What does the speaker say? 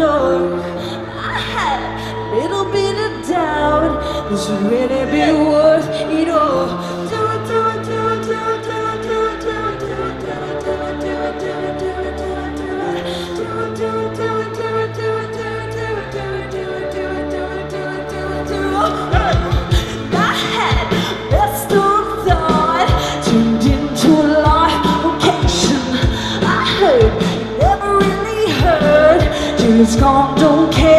I had a little bit of doubt. This would really be worth it all. it's gone, don't care.